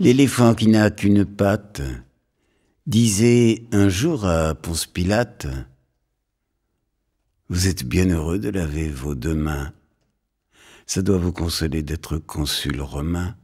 L'éléphant qui n'a qu'une patte disait un jour à Ponce Pilate Vous êtes bien heureux de laver vos deux mains. Ça doit vous consoler d'être consul romain.